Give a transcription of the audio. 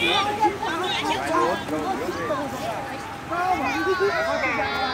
Hãy subscribe